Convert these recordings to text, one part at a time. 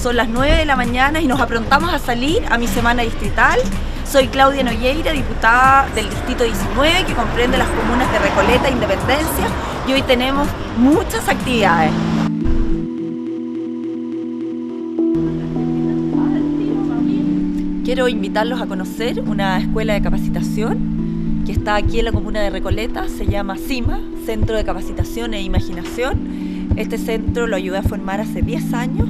Son las 9 de la mañana y nos aprontamos a salir a mi semana distrital. Soy Claudia Noyeira, diputada del Distrito 19, que comprende las comunas de Recoleta e Independencia, y hoy tenemos muchas actividades. Quiero invitarlos a conocer una escuela de capacitación que está aquí en la comuna de Recoleta, se llama CIMA, Centro de Capacitación e Imaginación. Este centro lo ayudé a formar hace 10 años.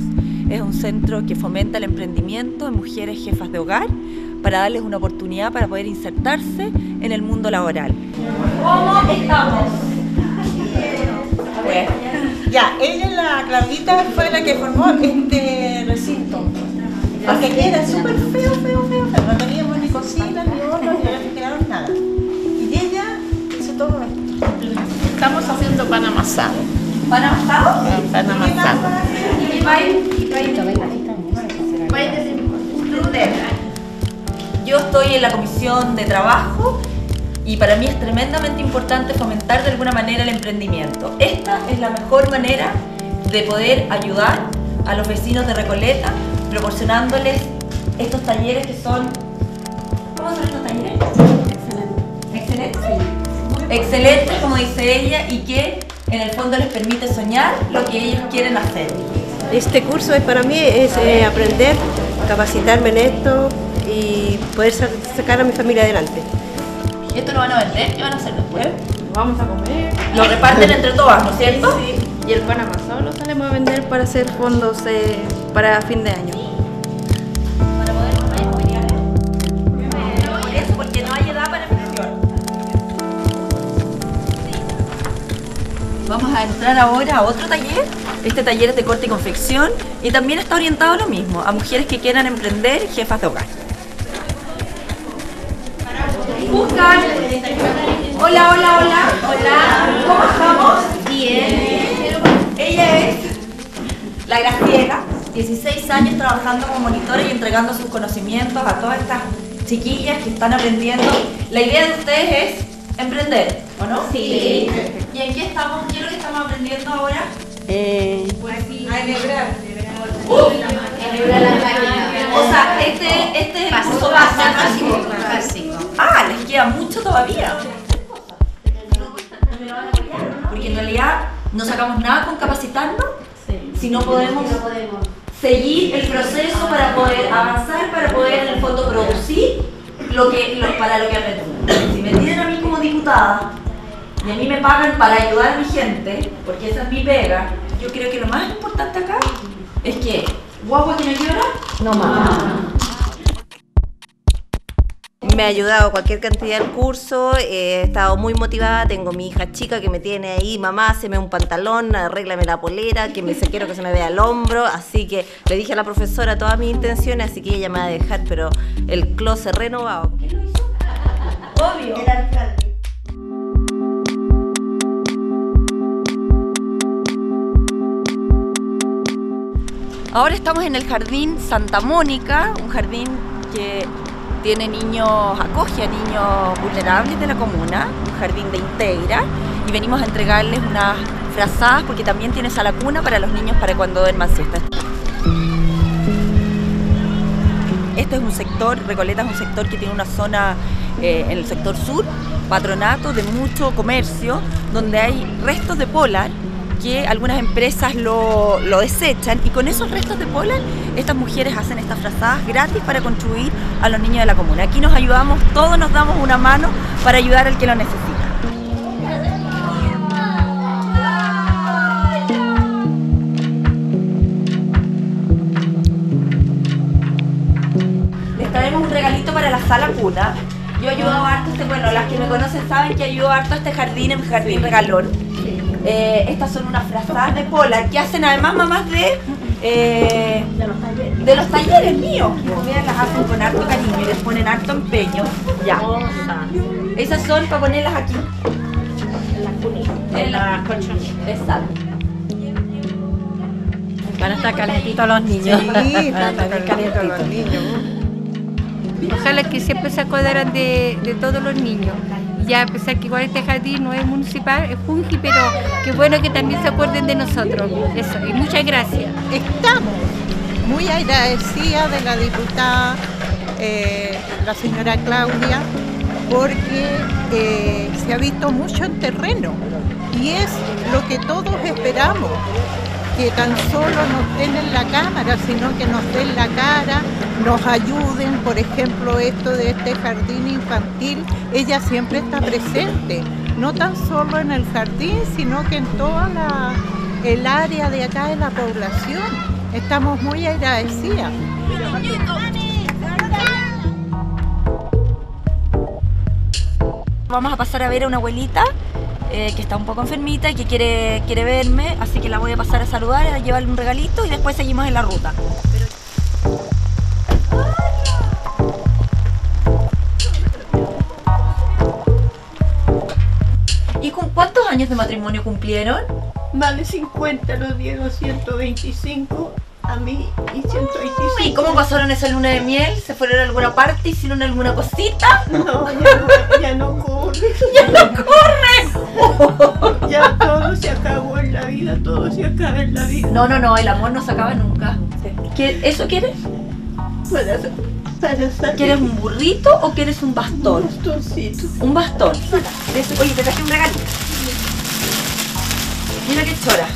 Es un centro que fomenta el emprendimiento de mujeres jefas de hogar para darles una oportunidad para poder insertarse en el mundo laboral. ¿Cómo estamos? Ya, ella, la Claudita, fue la que formó este recinto. Porque aquí era súper feo, feo, feo, feo. No teníamos ni cocina, ni horno, ni refrigerador, nada. Y ella hizo todo esto. Estamos haciendo pan amasado. ¿Pan amasado? Pan amasado. ¿Y Yo estoy en la comisión de trabajo y para mí es tremendamente importante fomentar de alguna manera el emprendimiento. Esta es la mejor manera de poder ayudar a los vecinos de Recoleta proporcionándoles estos talleres que son... ¿Cómo son estos talleres? Excelentes. Excelentes. Excelentes, como dice ella, y que en el fondo les permite soñar lo que ellos quieren hacer. Este curso es para mí es eh, aprender, capacitarme en esto y poder sacar a mi familia adelante. ¿Y esto lo van a vender? ¿Qué van a hacer después? Vamos a comer. Lo reparten entre todas, ¿no es cierto? Sí. Y el pan amasado lo salimos a vender para hacer fondos eh, para fin de año. Vamos a entrar ahora a otro taller. Este taller es de corte y confección y también está orientado a lo mismo, a mujeres que quieran emprender, jefas de hogar. Buscan. Hola, hola, hola. Hola. ¿Cómo estamos? Bien. Ella es la Graciela, 16 años trabajando como monitora y entregando sus conocimientos a todas estas chiquillas que están aprendiendo. La idea de ustedes es emprender, ¿o no? Sí. ¿Y en qué estamos? ¿Qué es lo que estamos aprendiendo ahora? Eh, A enhebrar. Uh, Enhebrar o sea, este, este es el curso básico. Básico. Ah, les queda mucho todavía. Porque en realidad no sacamos nada con capacitarnos si no podemos seguir el proceso para poder avanzar, para poder en el fondo producir lo que, lo- para lo que aprendemos. Si me tienen a mí como diputada y a mí me pagan para ayudar a mi gente, porque esa es mi pega, yo creo que lo más importante acá es que guagua que no llora, no más. me ha ayudado cualquier cantidad del curso, eh, he estado muy motivada, tengo mi hija chica que me tiene ahí, mamá, haceme un pantalón, arréglame la polera, que me se quiero que se me vea el hombro, así que le dije a la profesora todas mis intenciones, así que ella me va a dejar, pero el closet renovado. Obvio. Ahora estamos en el jardín Santa Mónica, un jardín que tiene niños, acoge a niños vulnerables de la comuna, un jardín de Integra, y venimos a entregarles unas frazadas porque también tiene sala cuna para los niños para cuando duerman siesta. Este es un sector, Recoleta es un sector que tiene una zona eh, en el sector sur, patronato de mucho comercio, donde hay restos de polar que algunas empresas lo, lo desechan y con esos restos de polar estas mujeres hacen estas frazadas gratis para contribuir a los niños de la comuna. Aquí nos ayudamos, todos nos damos una mano para ayudar al que lo necesita. Les traemos un regalito para la sala cuna. Yo ayudo harto, este, bueno, las que me conocen saben que ayudo harto a este jardín, en jardín regalón. Eh, estas son unas frazadas de polar que hacen además mamás de, eh, de los talleres míos. Vean, las hacen con harto cariño y les ponen harto empeño. Ya. Esas son para ponerlas aquí. En la colchoneta. Exacto. Van a estar calentitos los niños. Sí, Van a estar bien calentito los calentitos. niños. Ojalá que siempre se acordaran de, de todos los niños. Ya a pesar que igual este jardín no es municipal, es Fungi, pero qué bueno que también se acuerden de nosotros. Eso, y muchas gracias. Estamos muy agradecida de la diputada, eh, la señora Claudia, porque eh, se ha visto mucho en terreno y es lo que todos esperamos, que tan solo nos den en la cámara, sino que nos den la cara, nos ayuden, por ejemplo, esto de este jardín infantil, ella siempre está presente, no tan solo en el jardín, sino que en toda la, el área de acá de la población. Estamos muy agradecidas. Vamos a pasar a ver a una abuelita eh, que está un poco enfermita y que quiere, quiere verme, así que la voy a pasar a saludar, a llevarle un regalito y después seguimos en la ruta. ¿Y con cuántos años de matrimonio cumplieron? Más de 50 los dieron 125 a mí y 125. ¿Y cómo pasaron esa luna de miel? ¿Se fueron a alguna parte? ¿Hicieron alguna cosita? No, ya no, ya no corre. ¡Ya no corre! Ya todo se acabó en la vida, todo se acaba en la vida. No, no, no, el amor no se acaba nunca. ¿Qué- ¿Eso quieres? Para, para salir. ¿Quieres un burrito o quieres un bastón? bastoncito? Un bastón. Oye, te traje un regalo. Mira qué chora.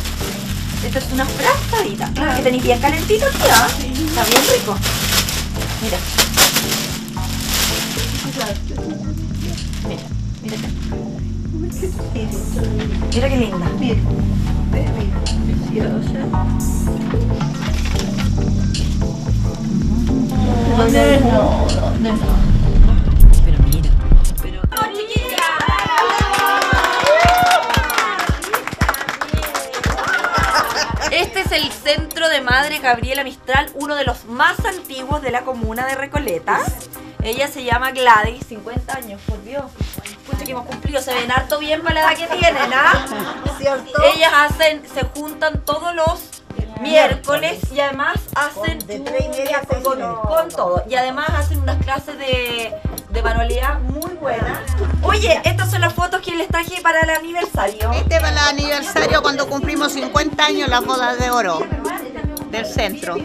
Esta es una frazadita. Claro que tenéis bien calentito ¿ah? Está bien rico. Mira. Mira, mira. acá. Mira qué linda. Mira, preciosa. ¿Dónde no? ¿Dónde no? Pero mira. Pero... Este es el centro de Madre Gabriela Mistral, uno de los más antiguos de la comuna de Recoleta. Ella se llama Gladys, 50 años, por Dios. Que hemos cumplido, se ven harto bien para la edad que tienen, ¿ah? ¿Cierto? Ellas hacen, se juntan todos los miércoles y además hacen de tres y media con, con todo. Y además hacen unas clases de, de manualidad muy buenas. Oye, estas son las fotos que les traje para el aniversario. Este va el aniversario cuando cumplimos 50 años las bodas de oro del centro.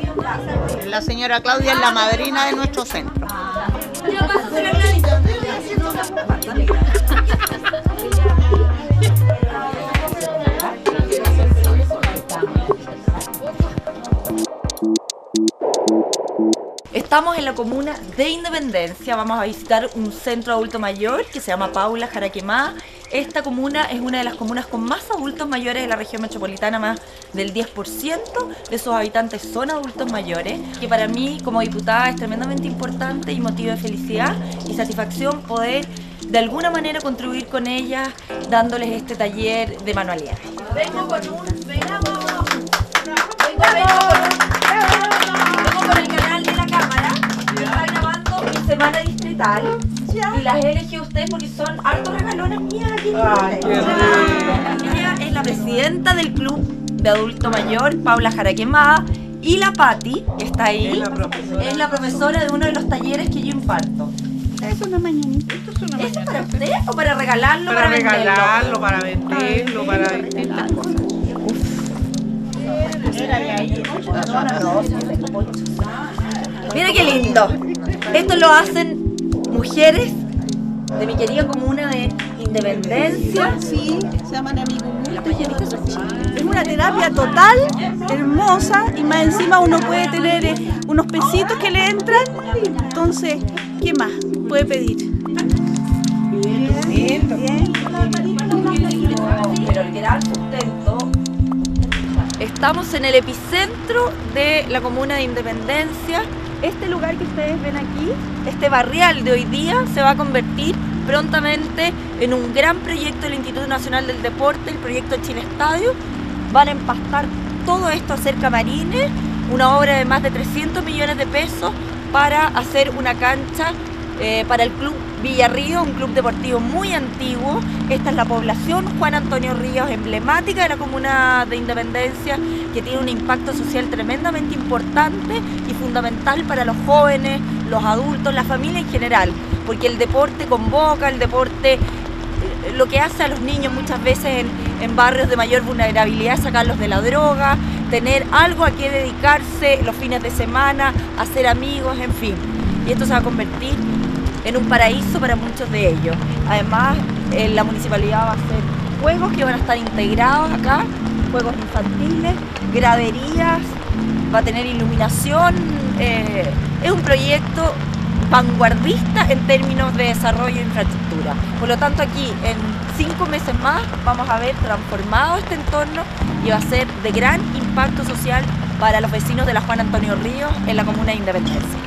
La señora Claudia es la madrina de nuestro centro. Estamos en la comuna de Independencia. Vamos a visitar un centro adulto mayor que se llama Paula Jaraquemá. Esta comuna es una de las comunas con más adultos mayores de la región metropolitana, más del 10% de sus habitantes son adultos mayores, que para mí como diputada es tremendamente importante y motivo de felicidad y satisfacción poder de alguna manera contribuir con ellas dándoles este taller de manualidades. Vengo con un, vengo, vengo, vengo con el canal de la cámara, que está grabando mi semana distrital. Y las a ustedes porque son hartos regalones mías aquí. Ella es la presidenta del club de adulto mayor, Paula Jaraquemada, y la Patti, que está ahí, es la profesora de uno de los talleres que yo imparto. Es una mañanita. Esto es una ¿Eso es para usted o para regalarlo? Para regalarlo, para venderlo, para distintas cosas. Mira qué lindo. Esto lo hacen mujeres de mi querida comuna de Independencia. Sí, se llaman amigos. Es una terapia total, hermosa, y más encima uno puede tener eh, unos pesitos que le entran. Entonces, ¿qué más puede pedir? Gran sustento. Estamos en el epicentro de la comuna de Independencia. Este lugar que ustedes ven aquí, este barrial de hoy día, se va a convertir prontamente en un gran proyecto del Instituto Nacional del Deporte, el proyecto Chile Estadio. Van a empastar todo esto a hacer camarines, una obra de más de 300 millones de pesos para hacer una cancha eh, para el Club Villarrío, un club deportivo muy antiguo. Esta es la población Juan Antonio Ríos, emblemática de la comuna de Independencia, que tiene un impacto social tremendamente importante y fundamental para los jóvenes, los adultos, la familia en general, porque el deporte convoca, el deporte eh, lo que hace a los niños muchas veces en, en barrios de mayor vulnerabilidad sacarlos de la droga, tener algo a qué dedicarse los fines de semana, hacer amigos, en fin. Y esto se va a convertir en un paraíso para muchos de ellos. Además, la municipalidad va a hacer juegos que van a estar integrados acá, juegos infantiles, graderías, va a tener iluminación. eh, es un proyecto vanguardista en términos de desarrollo e infraestructura. Por lo tanto, aquí en cinco meses más vamos a ver transformado este entorno y va a ser de gran impacto social para los vecinos de la Juan Antonio Ríos en la comuna de Independencia.